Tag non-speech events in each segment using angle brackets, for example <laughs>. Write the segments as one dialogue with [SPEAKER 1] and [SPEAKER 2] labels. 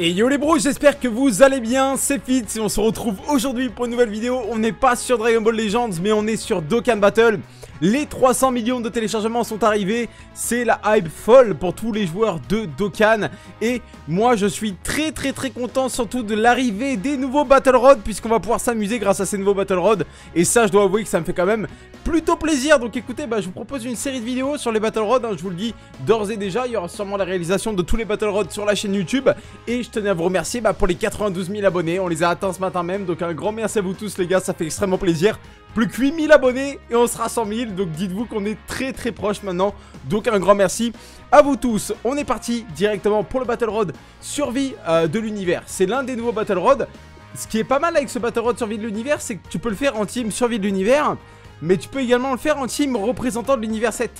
[SPEAKER 1] Et yo les bros, j'espère que vous allez bien, c'est Fitz et on se retrouve aujourd'hui pour une nouvelle vidéo. On n'est pas sur Dragon Ball Legends, mais on est sur Dokkan Battle. Les 300 millions de téléchargements sont arrivés, c'est la hype folle pour tous les joueurs de Dokkan. Et moi je suis très très très content surtout de l'arrivée des nouveaux Battle Rods, puisqu'on va pouvoir s'amuser grâce à ces nouveaux Battle Rods. Et ça je dois avouer que ça me fait quand même plutôt plaisir. Donc écoutez, bah, je vous propose une série de vidéos sur les Battle Rods, hein, je vous le dis d'ores et déjà. Il y aura sûrement la réalisation de tous les Battle Rods sur la chaîne YouTube. Et je tenais à vous remercier bah, pour les 92 000 abonnés, on les a atteints ce matin même. Donc un grand merci à vous tous les gars, ça fait extrêmement plaisir. Plus que 8000 abonnés et on sera 100 000. Donc dites-vous qu'on est très très proche maintenant. Donc un grand merci à vous tous. On est parti directement pour le Battle Road Survie euh, de l'univers. C'est l'un des nouveaux Battle Road. Ce qui est pas mal avec ce Battle Road Survie de l'univers, c'est que tu peux le faire en team Survie de l'univers. Mais tu peux également le faire en team représentant de l'univers 7.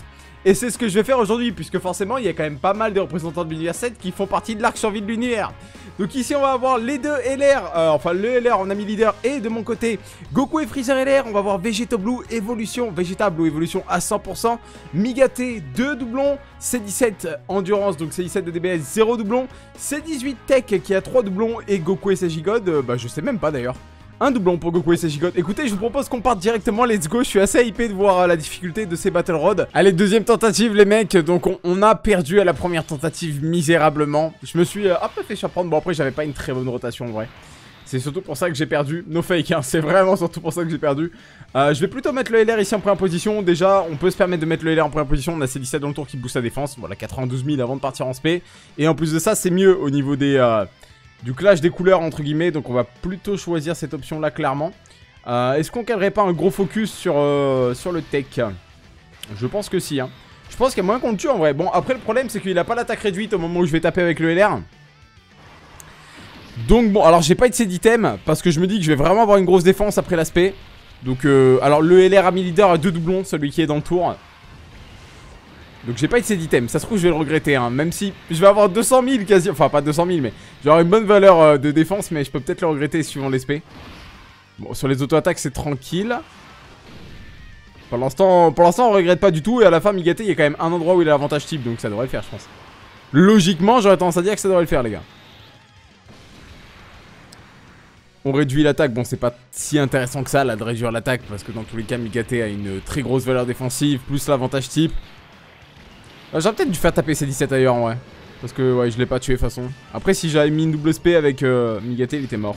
[SPEAKER 1] Et c'est ce que je vais faire aujourd'hui, puisque forcément, il y a quand même pas mal de représentants de l'univers 7 qui font partie de l'arc survie de l'univers. Donc ici on va avoir les deux LR, euh, enfin le LR en ami leader et de mon côté Goku et Freezer LR, on va voir Vegeta Blue évolution, Vegeta Blue évolution à 100%, Migate 2 doublons, C17 endurance donc C17 de DBS 0 doublon, C18 Tech qui a 3 doublons. Et Goku et Sagigod, euh, bah je sais même pas d'ailleurs. Un doublon pour Goku et Sagigot. Écoutez, je vous propose qu'on parte directement, let's go. Je suis assez hypé de voir euh, la difficulté de ces Battle Rods. Allez, deuxième tentative, les mecs. Donc, on, a perdu à la première tentative misérablement. Je me suis euh, un peu fait surprendre. Bon, après, j'avais pas une très bonne rotation, en vrai. C'est surtout pour ça que j'ai perdu. No fake, hein. c'est vraiment surtout pour ça que j'ai perdu. Euh, je vais plutôt mettre le LR ici en première position. Déjà, on peut se permettre de mettre le LR en première position. On a C17 dans le tour qui booste la défense. Voilà, 92 000 avant de partir en SP. Et en plus de ça, c'est mieux au niveau des, du clash des couleurs entre guillemets, donc on va plutôt choisir cette option là clairement. Euh, est-ce qu'on calerait pas un gros focus sur, euh, le tech? Je pense que si. Hein. Je pense qu'il y a moins qu'on le tue en vrai. Bon, après le problème c'est qu'il a pas l'attaque réduite au moment où je vais taper avec le LR. Donc bon, alors j'ai pas ces items parce que je me dis que je vais vraiment avoir une grosse défense après l'aspect. Donc euh, alors le LR ami leader a deux doublons, celui qui est dans le tour. Donc j'ai pas essayé d'items, ça se trouve je vais le regretter hein. Même si je vais avoir 200 000 quasi, enfin pas 200 000 mais je vais avoir une bonne valeur euh, de défense Mais je peux peut-être le regretter suivant l'esprit Bon sur les auto-attaques c'est tranquille. Pour l'instant on regrette pas du tout. Et à la fin Migate il y a quand même un endroit où il a l'avantage type Donc ça devrait le faire je pense. Logiquement j'aurais tendance à dire que ça devrait le faire les gars. On réduit l'attaque, bon c'est pas si intéressant que ça là de réduire l'attaque parce que dans tous les cas Migate a une très grosse valeur défensive plus l'avantage type j'aurais peut-être dû faire taper ces 17 ailleurs, ouais. Parce que, ouais, je l'ai pas tué de toute façon. Après, si j'avais mis une double SP avec euh, Migate, il était mort.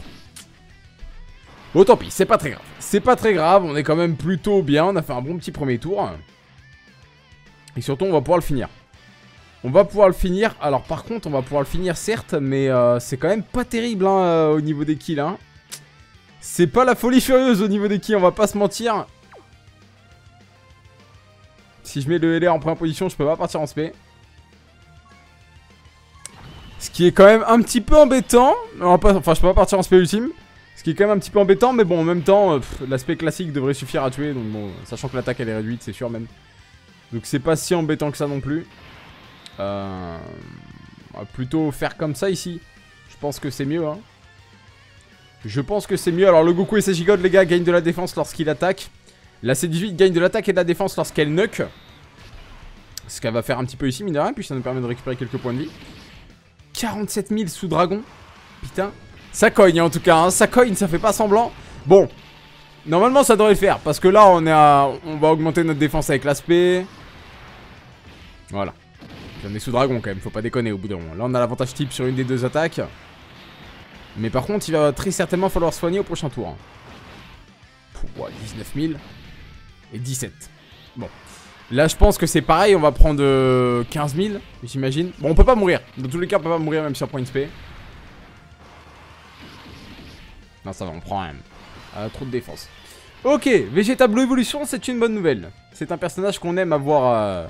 [SPEAKER 1] Bon, tant pis, c'est pas très grave. C'est pas très grave, on est quand même plutôt bien. On a fait un bon petit premier tour. Et surtout, on va pouvoir le finir. On va pouvoir le finir. Alors, par contre, on va pouvoir le finir, certes, mais euh, c'est quand même pas terrible hein, au niveau des kills. Hein. C'est pas la folie furieuse au niveau des kills, on va pas se mentir. Si je mets le LR en première position, je peux pas partir en SP. Ce qui est quand même un petit peu embêtant. enfin, je peux pas partir en SP ultime. Ce qui est quand même un petit peu embêtant, mais bon, en même temps, euh, l'aspect classique devrait suffire à tuer. Donc bon, sachant que l'attaque elle est réduite, c'est sûr même. Donc c'est pas si embêtant que ça non plus. Euh, on va plutôt faire comme ça ici. Je pense que c'est mieux, hein. Je pense que c'est mieux. Alors le Goku et ses gigodes, les gars, gagnent de la défense lorsqu'il attaque. La C18 gagne de l'attaque et de la défense lorsqu'elle nuke. Ce qu'elle va faire un petit peu ici, mine de rien, puis ça nous permet de récupérer quelques points de vie. 47 000 sous dragon. Putain. Ça cogne en tout cas, hein. ça cogne, ça fait pas semblant. Bon, normalement ça devrait le faire, parce que là on, est on va augmenter notre défense avec l'aspect. Voilà. on est sous dragon quand même, faut pas déconner au bout d'un moment. Là on a l'avantage type sur une des deux attaques. Mais par contre il va très certainement falloir soigner au prochain tour. 19 000 et 17. Bon. Là, je pense que c'est pareil. On va prendre 15 000, j'imagine. Bon, on peut pas mourir. Dans tous les cas, on peut pas mourir même si on prend une SP. Non, ça va, on prend même. Ah, trop de défense. Ok, Vegeta Evolution, c'est une bonne nouvelle. C'est un personnage qu'on aime avoir... Euh,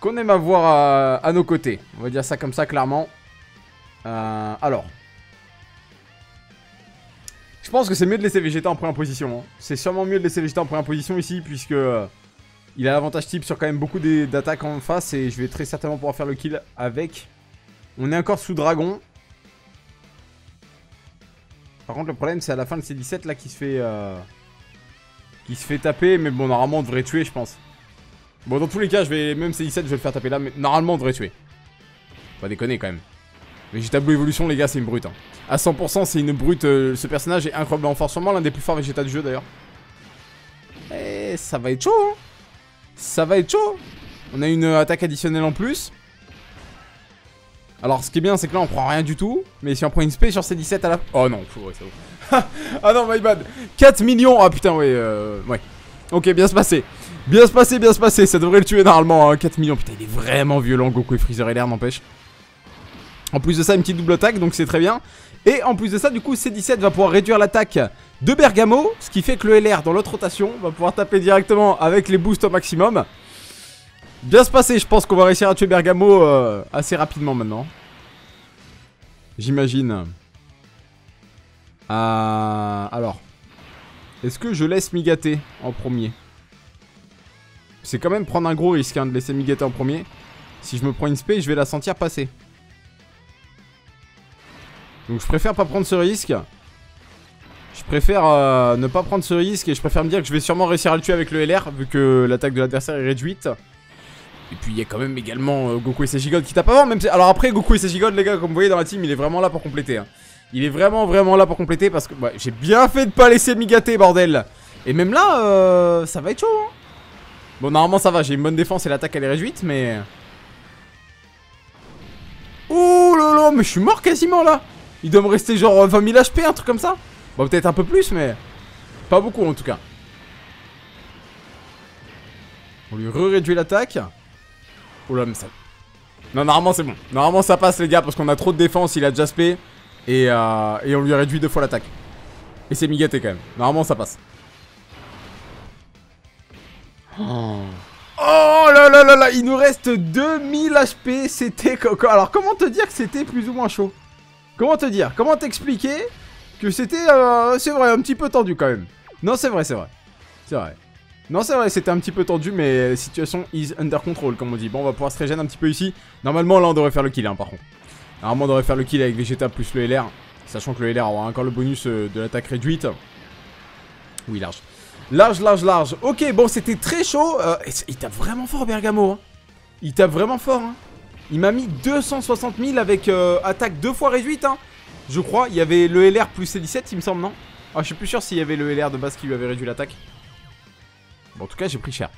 [SPEAKER 1] qu'on aime avoir euh, à nos côtés. On va dire ça comme ça, clairement. Euh, alors, je pense que c'est mieux de laisser Vegeta en première position. Hein. C'est sûrement mieux de laisser Vegeta en première position ici, puisque euh, il a l'avantage type sur quand même beaucoup d'attaques en face, et je vais très certainement pouvoir faire le kill avec. On est encore sous dragon. Par contre, le problème, c'est à la fin de ces 17 là qui se fait... Euh, qui se fait taper, mais bon, normalement, on devrait tuer, je pense. Bon, dans tous les cas, je vais même ces 17 je vais le faire taper là, mais normalement, on devrait tuer. Pas déconner, quand même. Vegeta Blue Evolution, les gars, c'est une brute. Hein. À 100%, c'est une brute. Euh, ce personnage est incroyablement fort. Sûrement l'un des plus forts Vegeta du jeu, d'ailleurs. Et ça va être chaud, hein. Ça va être chaud. On a une attaque additionnelle en plus. Alors, ce qui est bien, c'est que là, on prend rien du tout. Mais si on prend une spé sur C17 à la... Oh non, ouais, ça <laughs> ah non, my bad. 4 millions. Ah putain, ouais. Euh... Ouais. Ok, bien se passer. Bien se passer, bien se passer. Ça devrait le tuer normalement. Hein. 4 millions. Putain, il est vraiment violent, Goku et Freezer et l'air, n'empêche. En plus de ça, une petite double attaque, donc c'est très bien. Et en plus de ça, du coup, C17 va pouvoir réduire l'attaque de Bergamo. Ce qui fait que le LR, dans l'autre rotation, va pouvoir taper directement avec les boosts au maximum. Bien se passer, je pense qu'on va réussir à tuer Bergamo euh, assez rapidement maintenant. J'imagine. Euh, alors. Est-ce que je laisse Migaté en premier? C'est quand même prendre un gros risque hein, de laisser Migaté en premier. Si je me prends une spé, je vais la sentir passer. Donc je préfère pas prendre ce risque. Je préfère euh, ne pas prendre ce risque et je préfère me dire que je vais sûrement réussir à le tuer avec le LR vu que l'attaque de l'adversaire est réduite. Et puis il y a quand même également euh, Goku et Sejigod qui tapent avant Alors après Goku et Sejigod les gars comme vous voyez dans la team il est vraiment là pour compléter hein. Il est vraiment vraiment là pour compléter parce que j'ai bien fait de pas laisser Migaté bordel Et même là euh, ça va être chaud hein. Bon normalement ça va j'ai une bonne défense et l'attaque elle est réduite mais Oh là là mais je suis mort quasiment là Il doit me rester genre 20 000 HP un truc comme ça Bon peut-être un peu plus mais Pas beaucoup en tout cas On lui réduit l'attaque Oula mais ça Non normalement c'est bon Normalement ça passe les gars parce qu'on a trop de défense Il a déjà spé et, euh, et on lui réduit deux fois l'attaque. Et c'est migaté quand même. Normalement, ça passe. Oh. oh là là là là, il nous reste 2000 HP. C'était... Alors, comment te dire que c'était plus ou moins chaud? Comment te dire Comment t'expliquer que c'était... Euh, c'est vrai, un petit peu tendu quand même. Non, c'est vrai, c'est vrai. C'est vrai. Non, c'est vrai, c'était un petit peu tendu, mais situation is under control, comme on dit. Bon, on va pouvoir se régénérer un petit peu ici. Normalement, là, on devrait faire le kill, hein, par contre. Normalement on devrait faire le kill avec Vegeta plus le LR. Sachant que le LR aura encore le bonus euh, de l'attaque réduite. Oui, large. Large, large, large. Ok, bon, c'était très chaud. Euh, il tape vraiment fort, Bergamo. Hein. Il tape vraiment fort. Hein. Il m'a mis 260 000 avec euh, attaque deux fois réduite. Hein. Je crois. Il y avait le LR plus C17, il me semble, non? Ah, Je suis plus sûr s'il y avait le LR de base qui lui avait réduit l'attaque. Bon, en tout cas, j'ai pris cher.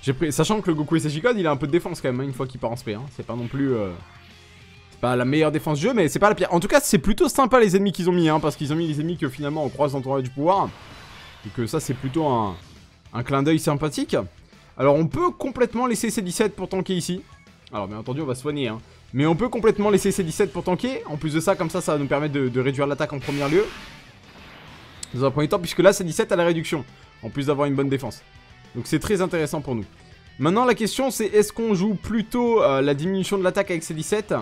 [SPEAKER 1] J'ai pris... Sachant que le Goku SSJ il a un peu de défense quand même, une fois qu'il part en SP. C'est pas non plus pas la meilleure défense du jeu, mais c'est pas la pire. En tout cas, c'est plutôt sympa les ennemis qu'ils ont mis, hein, parce qu'ils ont mis les ennemis que finalement on croise dans ton du pouvoir. Et que ça, c'est plutôt un, un clin d'œil sympathique. Alors, on peut complètement laisser C17 pour tanker ici. Alors, bien entendu, on va soigner, hein. Mais on peut complètement laisser C17 pour tanker. En plus de ça, comme ça, ça va nous permettre de, réduire l'attaque en premier lieu. Dans un premier temps, puisque là, C17 a la réduction. En plus d'avoir une bonne défense. Donc, c'est très intéressant pour nous. Maintenant, la question, c'est est-ce qu'on joue plutôt euh, la diminution de l'attaque avec C17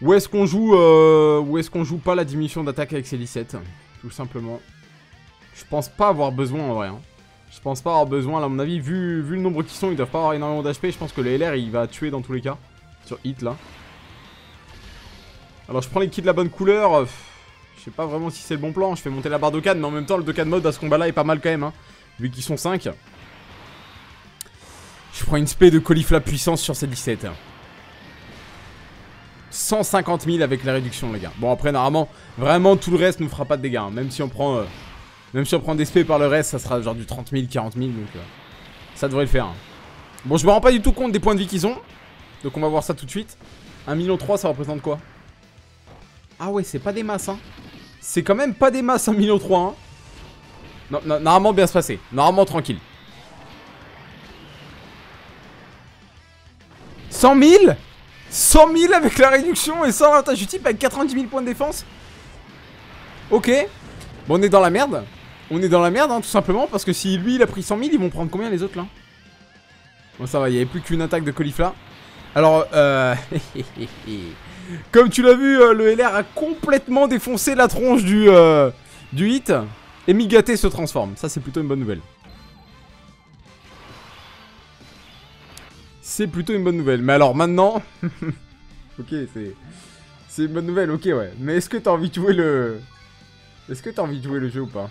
[SPEAKER 1] où est-ce qu'on joue euh, Où est-ce qu'on joue pas la diminution d'attaque avec ces 17 Tout simplement. Je pense pas avoir besoin en vrai. Hein. Je pense pas avoir besoin, là, à mon avis, vu, vu le nombre qui sont, ils doivent pas avoir énormément d'HP. Je pense que le LR il va tuer dans tous les cas. Sur hit là. Alors je prends les kits de la bonne couleur. Euh, je sais pas vraiment si c'est le bon plan. Je fais monter la barre d'Okan, mais en même temps le Dokkan mode à ce combat là est pas mal quand même. Hein, vu qu'ils sont 5. Je prends une spé de colifla puissance sur ces 17. 150 000 avec la réduction les gars. Bon après normalement vraiment tout le reste ne fera pas de dégâts. Hein. Même si on prend euh, même si on prend des SP par le reste ça sera genre du 30 000, 40 000 donc euh, ça devrait le faire. Hein. Bon je me rends pas du tout compte des points de vie qu'ils ont. Donc on va voir ça tout de suite. 1 million 3 ça représente quoi? Ah ouais c'est pas des masses hein. C'est quand même pas des masses 1 million 3 hein. Normalement bien se passer. Normalement tranquille. 100 000 100 000 avec la réduction et sans ratage type avec 90 000 points de défense Ok Bon on est dans la merde On est dans la merde hein, tout simplement parce que si lui il a pris 100 000 ils vont prendre combien les autres là Bon ça va il n'y avait plus qu'une attaque de Caulifla Alors euh... <laughs> Comme tu l'as vu euh, le LR a complètement défoncé la tronche du, euh, du hit Et Migaté se transforme Ça c'est plutôt une bonne nouvelle C'est plutôt une bonne nouvelle. Mais alors maintenant... <laughs> ok, c'est... C'est une bonne nouvelle, ok, ouais. Mais est-ce que t'as envie de jouer le... Est-ce que t'as envie de jouer le jeu ou pas?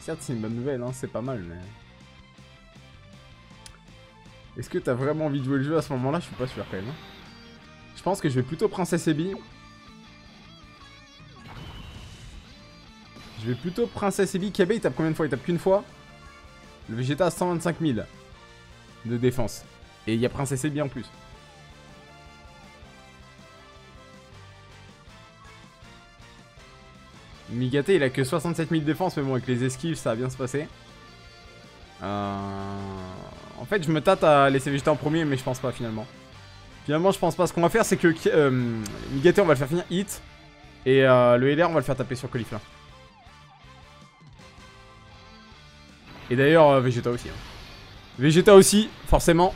[SPEAKER 1] Certes, c'est une bonne nouvelle, hein, c'est pas mal, mais... Est-ce que t'as vraiment envie de jouer le jeu à ce moment-là? Je suis pas sûr, quand même. Hein. Je pense que je vais plutôt Princesse Ebi. Je vais plutôt Princesse Ebi. KB, il tape combien de fois? Il tape qu'une fois. Le Vegeta a 125 000 de défense. Et il y a Princesse Ebi en plus. Migate, il a que 67 000 de défense, mais bon, avec les esquives, ça va bien se passer. Euh... En fait, je me tâte à laisser Vegeta en premier, mais je pense pas finalement. Finalement, je pense pas. Ce qu'on va faire, c'est que euh, Migate, on va le faire finir hit. Et euh, le LR, on va le faire taper sur Caulifla. Et d'ailleurs, euh, Vegeta aussi. Hein. Vegeta aussi, forcément.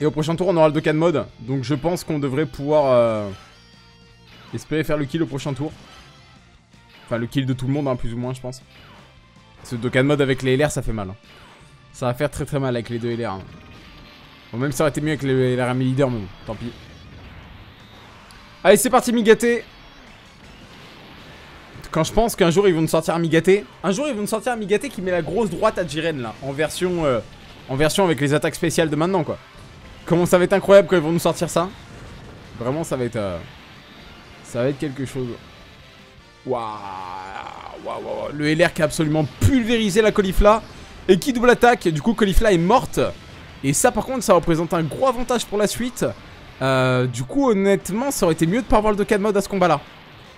[SPEAKER 1] Et au prochain tour, on aura le Dokkan mode. Donc je pense qu'on devrait pouvoir espérer faire le kill au prochain tour. Enfin, le kill de tout le monde, hein, plus ou moins, je pense. Ce Dokkan mode avec les LR, ça fait mal. Hein. Ça va faire très très mal avec les deux LR. Hein. Bon, même ça aurait été mieux avec les LR leader, mais bon, tant pis. Allez, c'est parti, Migaté. Quand je pense qu'un jour ils vont nous sortir Migaté. Un jour ils vont nous sortir Migaté qui met la grosse droite à Jiren là. En version, euh, en version avec les attaques spéciales de maintenant quoi. Comment ça va être incroyable quand ils vont nous sortir ça. Vraiment ça va être. Euh, ça va être quelque chose. Waouh, waouh, Le LR qui a absolument pulvérisé la Caulifla. Et qui double attaque. Du coup Caulifla est morte. Et ça par contre ça représente un gros avantage pour la suite. Euh, du coup honnêtement ça aurait été mieux de pas avoir le Dokkan mode à ce combat là.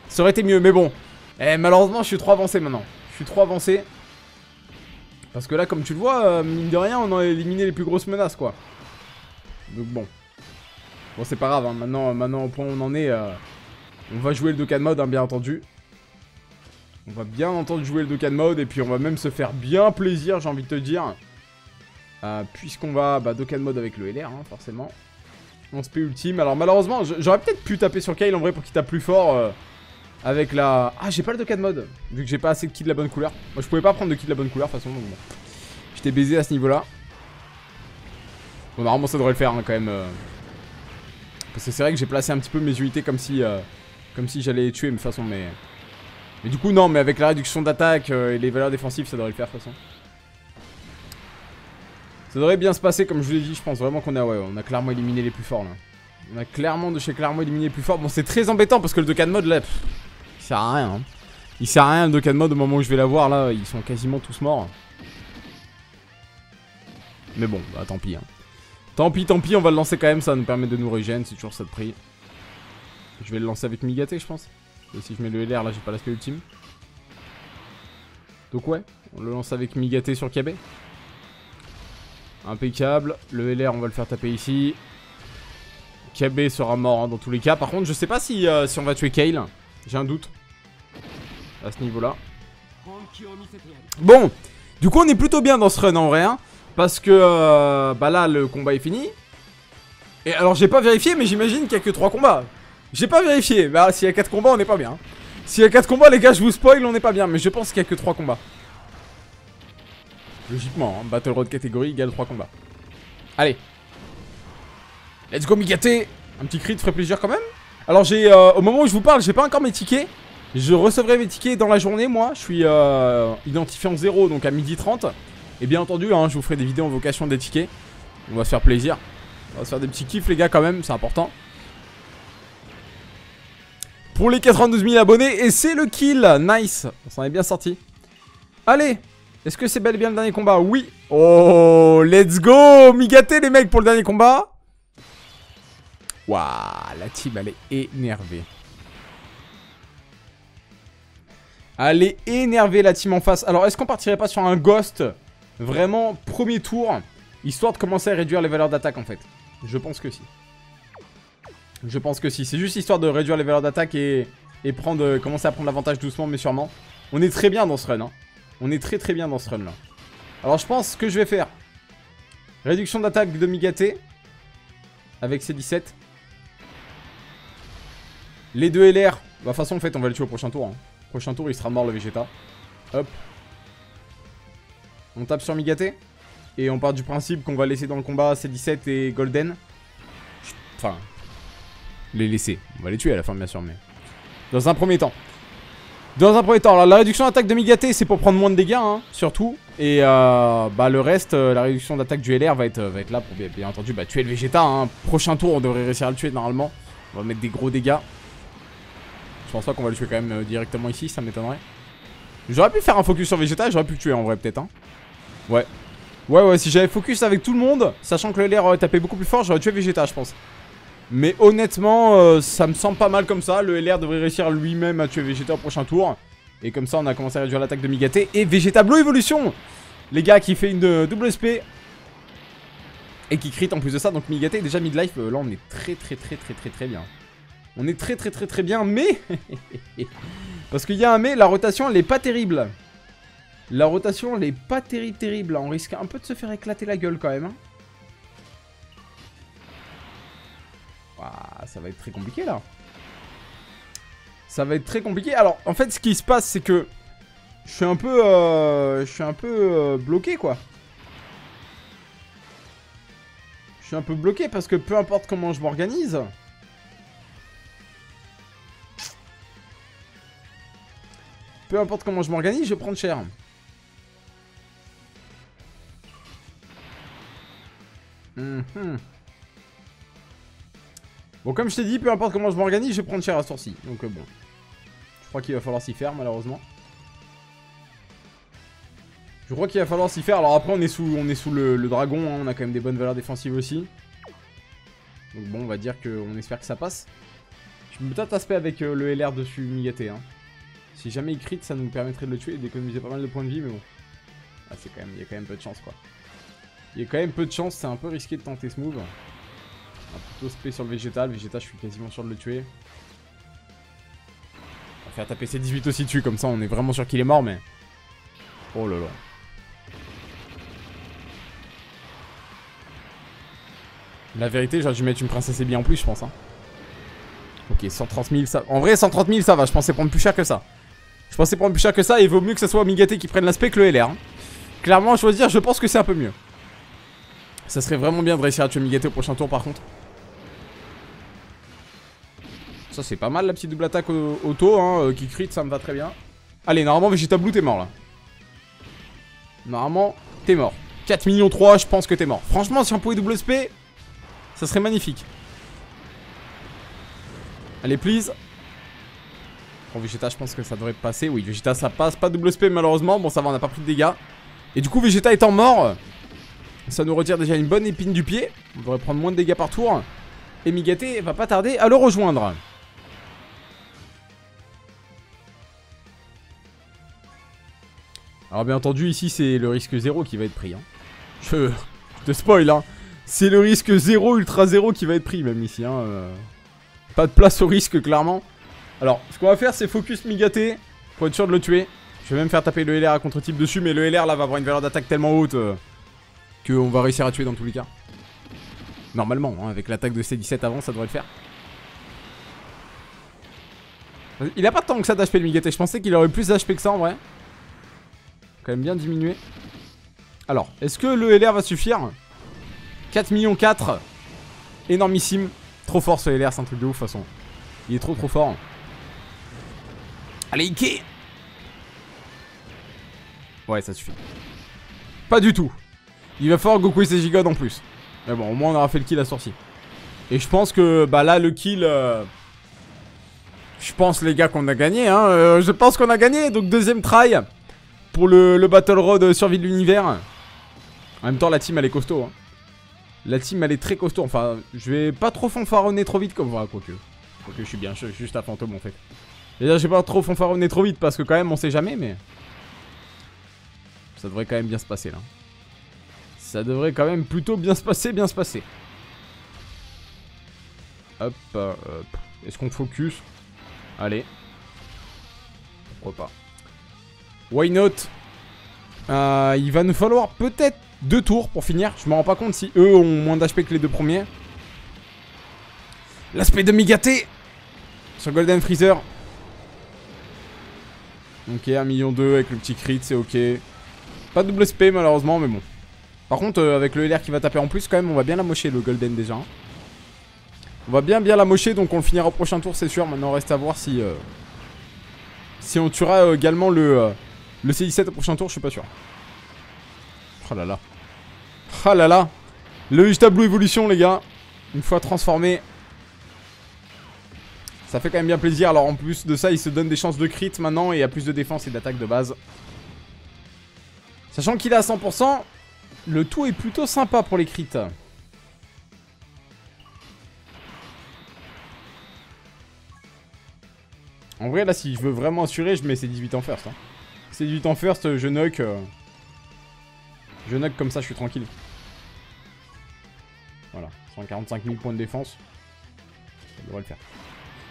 [SPEAKER 1] Ça aurait été mieux mais bon eh, malheureusement, je suis trop avancé maintenant. Je suis trop avancé. Parce que là, comme tu le vois, euh, mine de rien, on a éliminé les plus grosses menaces, quoi. Donc bon. Bon, c'est pas grave, hein. maintenant, maintenant, au point où on en est, euh, on va jouer le Dokkan Mode, hein, bien entendu. On va bien entendu jouer le Dokkan Mode, et puis on va même se faire bien plaisir, j'ai envie de te dire. Euh, Puisqu'on va, bah, Mode avec le LR, hein, forcément. On se ultime. Alors malheureusement, j'aurais peut-être pu taper sur Kyle en vrai pour qu'il tape plus fort. Euh, avec la... Ah, j'ai pas le Dokkan mode. Vu que j'ai pas assez de ki de la bonne couleur. Moi, je pouvais pas prendre de ki de la bonne couleur, de toute façon. J'étais baisé à ce niveau-là. Bon, normalement, ça devrait le faire, hein, quand même. Euh. Parce que c'est vrai que j'ai placé un petit peu mes unités comme si... Comme si j'allais les tuer, de toute façon, mais... Mais du coup, non, mais avec la réduction d'attaque euh, et les valeurs défensives, ça devrait le faire, de toute façon. Ça devrait bien se passer, comme je vous l'ai dit. Je pense vraiment qu'on a, ouais, on a clairement éliminé les plus forts, là. On a clairement de chez clairement éliminé les plus forts. Bon, c'est très embêtant parce que le Dokkan mode, là... Il sert à rien. Hein. Il sert à rien le Dokkan mode au moment où je vais l'avoir là. Ils sont quasiment tous morts. Mais bon, bah tant pis. Hein. Tant pis, tant pis, on va le lancer quand même. Ça nous permet de nous régénérer. C'est toujours ça de prix. Je vais le lancer avec Migaté, je pense. Si je mets le LR, là, j'ai pas l'aspect ultime. Donc ouais, on le lance avec Migaté sur KB. Impeccable. Le LR, on va le faire taper ici. KB sera mort hein, dans tous les cas. Par contre, je sais pas si, euh, si on va tuer Kale. J'ai un doute. À ce niveau-là. Bon, du coup on est plutôt bien dans ce run en vrai. Hein, parce que euh, bah là le combat est fini. Et alors j'ai pas vérifié mais j'imagine qu'il y a que 3 combats. J'ai pas vérifié. Bah s'il y a 4 combats on est pas bien. S'il y a 4 combats les gars je vous spoil on est pas bien. Mais je pense qu'il y a que 3 combats. Logiquement, hein, Battle Road catégorie égale 3 combats. Allez. Let's go Migate Un petit crit ferait plaisir quand même alors j'ai, euh, au moment où je vous parle, j'ai pas encore mes tickets. Je recevrai mes tickets dans la journée, moi. Je suis euh, identifiant 0, donc à midi 30. Et bien entendu, hein, je vous ferai des vidéos en vocation des tickets. On va se faire plaisir. On va se faire des petits kiffs, les gars, quand même. C'est important. Pour les 92 000 abonnés. Et c'est le kill. Nice. On s'en est bien sorti. Allez. Est-ce que c'est bel et bien le dernier combat? Oui. Oh, let's go. Migaté, les mecs, pour le dernier combat. Waouh, la team, elle est énervée. Elle est énervée, la team en face. Alors, est-ce qu'on partirait pas sur un Ghost? Vraiment, premier tour Histoire de commencer à réduire les valeurs d'attaque, en fait. Je pense que si. Je pense que si. C'est juste histoire de réduire les valeurs d'attaque et, et prendre, commencer à prendre l'avantage doucement, mais sûrement. On est très bien dans ce run. Hein. On est très très bien dans ce run, là. Alors, je pense que je vais faire... Réduction d'attaque de Migaté. Avec C17. Les deux LR. Bah, de toute façon, en fait, on va le tuer au prochain tour. Hein. Prochain tour, il sera mort le Vegeta. Hop. On tape sur Migaté. Et on part du principe qu'on va laisser dans le combat C17 et Golden. Enfin, les laisser. On va les tuer à la fin, bien sûr, mais... Dans un premier temps. Dans un premier temps, la réduction d'attaque de Migaté, c'est pour prendre moins de dégâts, hein, surtout. Et euh, bah, le reste, euh, la réduction d'attaque du LR va être, va être là pour bien, entendu bah, tuer le Vegeta. Hein. Prochain tour, on devrait réussir à le tuer normalement. On va mettre des gros dégâts. Je pense pas qu'on va le tuer quand même euh, directement ici, ça m'étonnerait. J'aurais pu faire un focus sur Vegeta, j'aurais pu le tuer en vrai peut-être. Hein. Ouais. Ouais, ouais, si j'avais focus avec tout le monde, sachant que le LR aurait tapé beaucoup plus fort, j'aurais tué Vegeta, je pense. Mais honnêtement, euh, ça me semble pas mal comme ça. Le LR devrait réussir lui-même à tuer Vegeta au prochain tour. Et comme ça, on a commencé à réduire l'attaque de Migaté. Et Vegeta Blue Evolution Les gars, qui fait une double SP. Et qui crit en plus de ça. Donc Migaté est déjà mid-life. Euh, là, on est très très très très très très bien. On est très très très très bien, mais... <laughs> Parce qu'il y a un mais, la rotation, elle est pas terrible. La rotation, elle est pas terrible terrible. On risque un peu de se faire éclater la gueule quand même. Hein. Ça va être très compliqué là. Ça va être très compliqué. Alors, en fait, ce qui se passe, c'est que je suis un peu, euh, je suis un peu euh, bloqué, quoi. Je suis un peu bloqué parce que peu importe comment je m'organise. Peu importe comment je m'organise, je vais prendre cher. Hum Bon, comme je t'ai dit, peu importe comment je m'organise, je vais prendre cher à ce tour-ci. Donc euh, bon. Je crois qu'il va falloir s'y faire, malheureusement. Je crois qu'il va falloir s'y faire. Alors après, on est sous, on est sous le, dragon. Hein. On a quand même des bonnes valeurs défensives aussi. Donc bon, on va dire qu'on espère que ça passe. Je me tâte aspect avec euh, le LR dessus Migaté. Hein. Si jamais il crit, ça nous permettrait de le tuer et d'économiser pas mal de points de vie, mais bon. Ah, c'est quand il y a quand même peu de chance, quoi. Il y a quand même peu de chance, c'est un peu risqué de tenter ce move. On va plutôt spé sur le végétal. Végétal, je suis quasiment sûr de le tuer. On va faire taper ses 18 aussi dessus, comme ça on est vraiment sûr qu'il est mort, mais... Oh là là. La vérité, j'aurais dû mettre une princesse et bien en plus, je pense. Hein. Ok, 130 000, ça... En vrai, 130 000, ça va. Je pensais prendre plus cher que ça. Je pensais prendre plus cher que ça, et il vaut mieux que ce soit Migaté qui prenne l'aspect que le LR. Hein. Clairement, veux dire, je pense que c'est un peu mieux. Ça serait vraiment bien de réussir à tuer Migaté au prochain tour, par contre. Ça c'est pas mal la petite double attaque auto hein, euh, qui crit, ça me va très bien. Allez, normalement Vegeta Blue t'es mort là. Normalement, t'es mort. 4 millions 3, je pense que t'es mort. Franchement, si on pouvait double SP, ça serait magnifique. Allez, please. Bon, Vegeta, je pense que ça devrait passer. Oui, Vegeta, ça passe. Pas double SP, malheureusement. Bon, ça va, on n'a pas pris de dégâts. Et du coup, Vegeta étant mort, ça nous retire déjà une bonne épine du pied. On devrait prendre moins de dégâts par tour. Et Migaté va pas tarder à le rejoindre. Alors bien entendu ici c'est le risque 0 qui va être pris hein. Je, te spoil hein C'est le risque 0 ultra 0 qui va être pris même ici hein. Euh. Pas de place au risque clairement Alors ce qu'on va faire c'est focus Migaté Pour être sûr de le tuer Je vais même faire taper le LR à contre-type dessus Mais le LR là va avoir une valeur d'attaque tellement haute euh, Qu'on va réussir à tuer dans tous les cas Normalement hein, avec l'attaque de C17 avant ça devrait le faire Il a pas tant que ça d'HP le Migaté Je pensais qu'il aurait plus d'HP que ça en vrai quand même bien diminué. Alors, est-ce que le LR va suffire? 4 millions 4. Énormissime. Trop fort ce LR, c'est un truc de ouf de toute façon. Il est trop trop fort. Allez, Ike Ouais, ça suffit. Pas du tout. Il va falloir Goku et ses gigodes en plus. Mais bon, au moins on aura fait le kill à sortie. Et je pense que, bah là, le kill... Euh, je pense, les gars, qu'on a gagné. Hein. Euh, je pense qu'on a gagné. Donc, deuxième try pour le, Battle Road survie de l'univers. En même temps, la team, elle est costaud. Hein. La team, elle est très costaud. Enfin, je vais pas trop fanfaronner trop vite comme voilà, quoique. Quoique, je suis bien, je suis juste à fantôme en fait. Déjà, je vais pas trop fanfaronner trop vite parce que quand même, on sait jamais, mais... Ça devrait quand même bien se passer là. Ça devrait quand même plutôt bien se passer, bien se passer. Hop, euh, hop. Est-ce qu'on focus? Allez. Pourquoi pas Why not? Euh, Il va nous falloir peut-être deux tours pour finir. Je me rends pas compte si eux ont moins d'HP que les deux premiers. L'aspect de Migaté sur Golden Freezer. Ok, 1 million avec le petit crit, c'est ok. Pas de double SP malheureusement, mais bon. Par contre, euh, avec le LR qui va taper en plus, quand même, on va bien la mocher le Golden déjà. On va bien bien la mocher, donc on le finira au prochain tour, c'est sûr. Maintenant, reste à voir si... Euh, Si on tuera également le, le C17 au prochain tour, je suis pas sûr. Oh là là. Oh là là. Le tableau évolution, les gars. Une fois transformé. Ça fait quand même bien plaisir. Alors en plus de ça, il se donne des chances de crit maintenant et a plus de défense et d'attaque de base. Sachant qu'il est à 100%, le tout est plutôt sympa pour les crits. En vrai, là, si je veux vraiment assurer, je mets ces 18 en first. Hein. C'est 18 en first, je knock. Euh, je knock comme ça, je suis tranquille. Voilà, 145 000 points de défense. Ça devrait le faire.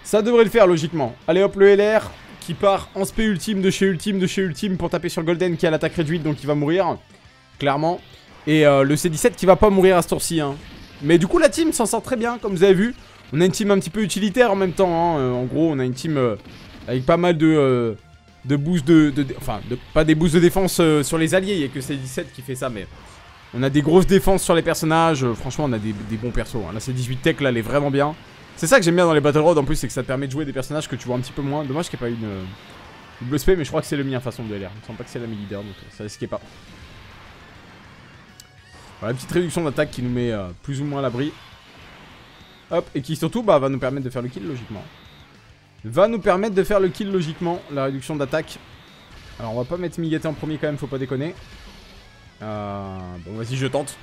[SPEAKER 1] Ça devrait le faire, logiquement. Allez hop, le LR qui part en spé ultime de chez ultime de chez ultime pour taper sur Golden qui a l'attaque réduite, donc il va mourir. Clairement. Et euh, le C17 qui va pas mourir à ce tour-ci. Hein. Mais du coup, la team s'en sort très bien, comme vous avez vu. On a une team un petit peu utilitaire en même temps. Hein. Euh, en gros, on a une team avec pas mal de, de boosts de, Enfin, pas des boosts de défense sur les alliés. Il n'y a que C17 qui fait ça, mais... On a des grosses défenses sur les personnages. franchement, on a des, bons persos. Hein. La C18 Tech, là, elle est vraiment bien. C'est ça que j'aime bien dans les Battle Road en plus, c'est que ça te permet de jouer des personnages que tu vois un petit peu moins. Dommage qu'il n'y ait pas une... double SP, mais je crois que c'est le mien façon de LR. Il me semble pas que c'est la leader, donc ça risquait pas. Voilà, petite réduction d'attaque qui nous met euh, plus ou moins à l'abri. Hop, et qui surtout bah, va nous permettre de faire le kill logiquement. Va nous permettre de faire le kill logiquement, la réduction d'attaque. Alors on va pas mettre Migate en premier quand même, faut pas déconner. Euh, bon vas-y, je tente.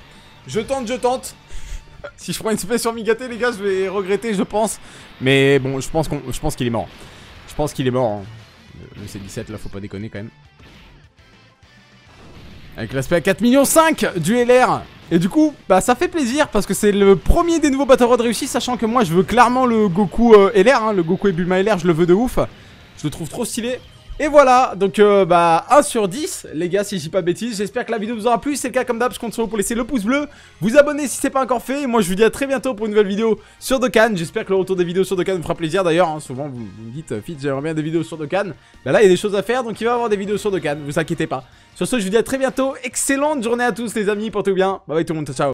[SPEAKER 1] Je tente, je tente <laughs> Si je prends une space sur Migaté les gars, je vais regretter je pense. Mais bon, je pense qu'on, je pense qu'il est mort. Je pense qu'il est mort. Hein. Le C17 là, faut pas déconner quand même. Avec l'aspect à 4 millions 5 du LR Et du coup, bah ça fait plaisir parce que c'est le premier des nouveaux Battle Road réussis Sachant que moi je veux clairement le Goku euh, LR, hein, le Goku et Bulma LR, je le veux de ouf. Je le trouve trop stylé et voilà, donc euh, bah 1 sur 10 les gars si je dis pas de bêtises. J'espère que la vidéo vous aura plu, c'est le cas comme d'hab je compte sur vous pour laisser le pouce bleu. Vous abonner si c'est pas encore fait, et moi je vous dis à très bientôt pour une nouvelle vidéo sur Dokkan. J'espère que le retour des vidéos sur Dokkan vous fera plaisir. D'ailleurs hein, Souvent vous, me dites, euh, Fit j'aimerais bien des vidéos sur Dokkan. Bah là il y a des choses à faire donc il va y avoir des vidéos sur Dokkan, vous inquiétez pas. Sur ce je vous dis à très bientôt, excellente journée à tous les amis, portez-vous bien, bye bye tout le monde, ciao